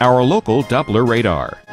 our local Doppler radar.